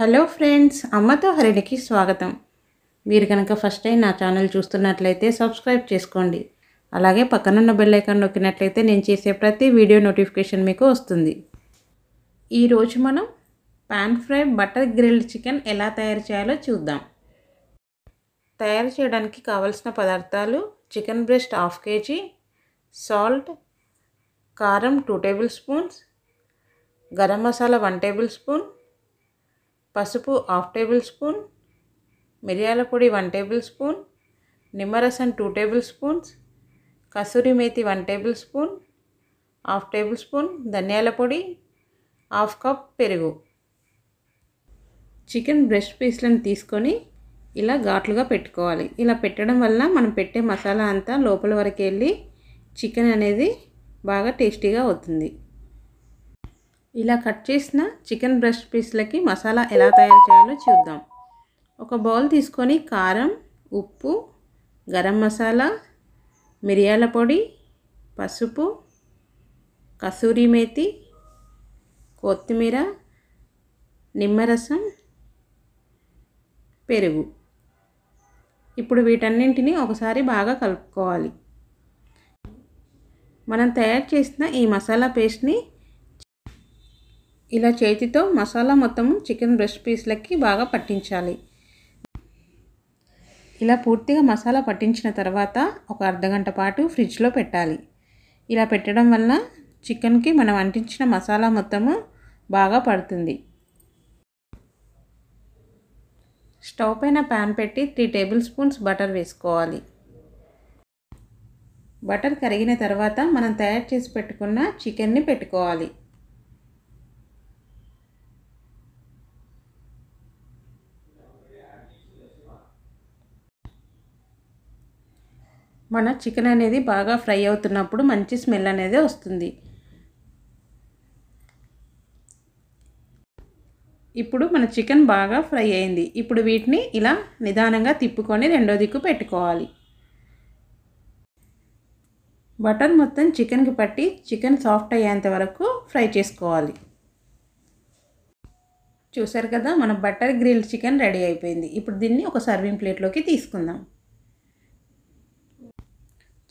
Hello friends అమ్మతో హరిణికి స్వాగతం. మీరు కనుక ఫస్ట్ టైం నా ఛానల్ చూస్తున్నట్లయితే సబ్స్క్రైబ్ చేసుకోండి. అలాగే పక్కనున్న బెల్ ఐకాన్ నొక్కినట్లయితే నేను చేసే ప్రతి వీడియో నోటిఫికేషన్ మీకు వస్తుంది. ఈరోజు మనం pan fry butter grilled chicken ఎలా తయారు చేయాలో చూద్దాం. తయారు చేయడానికి కావలసిన పదార్థాలు chicken breast half kg salt కారం two tablespoons garam masala one tablespoon పసుపు హాఫ్ టేబుల్ స్పూన్ మిరియాల పొడి వన్ టేబుల్ స్పూన్ నిమ్మరసం two tablespoons kasuri methi one tablespoon half tablespoon ధనియాల పొడి హాఫ్ కప్ పెరుగు. చికెన్ బ్రెస్ట్ పీస్లను తీసుకొని ఇలా ఘాట్లుగా పెట్టుకోవాలి. ఇలా పెట్టడం వల్ల మనం పెట్టే మసాలా అంతా లోపల వరకు వెళ్ళి చికెన్ అనేది బాగా టేస్టీగా అవుతుంది. ఇలా కట్ చేసిన చికెన్ బ్రెస్ట్ పీస్లకి మసాలా ఎలా తయారు చేయాలో చూద్దాం. ఒక బౌల్ తీసుకొని కారం ఉప్పు గరం మసాలా మిరియాల పొడి పసుపు కసూరి మేతి కొత్తిమీర నిమ్మరసం పెరుగు. ఇప్పుడు వీటన్నింటినీ ఒకసారి బాగా కలుపుకోవాలి. మనం తయారు చేసిన ఈ మసాలా పేస్ట్ని ఇలా చేతితో మసాలా మొత్తం చికెన్ బ్రెస్ట్ పీస్లకి బాగా పట్టించాలి. ఇలా పూర్తిగా మసాలా పట్టించిన తర్వాత ఒక అర్ధగంట పాటు ఫ్రిడ్జ్లో పెట్టాలి. ఇలా పెట్టడం వల్ల చికెన్కి మనం అంటించిన మసాలా మొత్తము బాగా పడుతుంది. స్టవ్ పైన ప్యాన్ పెట్టి త్రీ టేబుల్ స్పూన్స్ బటర్ వేసుకోవాలి. బటర్ కరిగిన తర్వాత మనం తయారు చేసి పెట్టుకున్న చికెన్ని పెట్టుకోవాలి. మన చికెన్ అనేది బాగా ఫ్రై అవుతున్నప్పుడు మంచి స్మెల్ అనేది వస్తుంది. ఇప్పుడు మన చికెన్ బాగా ఫ్రై అయింది. ఇప్పుడు వీటిని ఇలా నిదానంగా తిప్పుకొని రెండో దిక్కు పెట్టుకోవాలి. బటర్ మొత్తం చికెన్కి పట్టి చికెన్ సాఫ్ట్ అయ్యేంత వరకు ఫ్రై చేసుకోవాలి. చూసారు కదా మన బటర్ గ్రిల్ చికెన్ రెడీ అయిపోయింది. ఇప్పుడు దీన్ని ఒక సర్వింగ్ ప్లేట్లోకి తీసుకుందాం.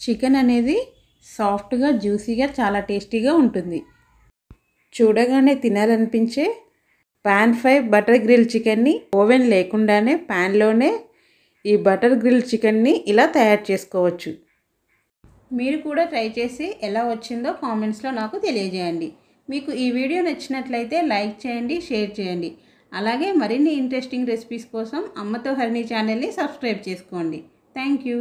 చికెన్ అనేది సాఫ్ట్గా జ్యూసీగా చాలా టేస్టీగా ఉంటుంది. చూడగానే తినాలనిపించే పాన్ ఫ్రై బటర్ గ్రిల్ చికెన్ని ఓవెన్ లేకుండానే ప్యాన్లోనే ఈ బటర్ గ్రిల్ చికెన్ని ఇలా తయారు చేసుకోవచ్చు. మీరు కూడా ట్రై చేసి ఎలా వచ్చిందో కామెంట్స్లో నాకు తెలియజేయండి. మీకు ఈ వీడియో నచ్చినట్లయితే లైక్ చేయండి షేర్ చేయండి. అలాగే మరిన్ని ఇంట్రెస్టింగ్ రెసిపీస్ కోసం అమ్మతో హరిణి ఛానల్ని సబ్స్క్రైబ్ చేసుకోండి. Thank you